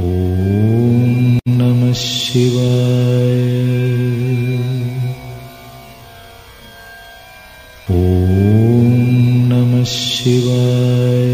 ॐ नमः शिवाय। ॐ नमः शिवाय।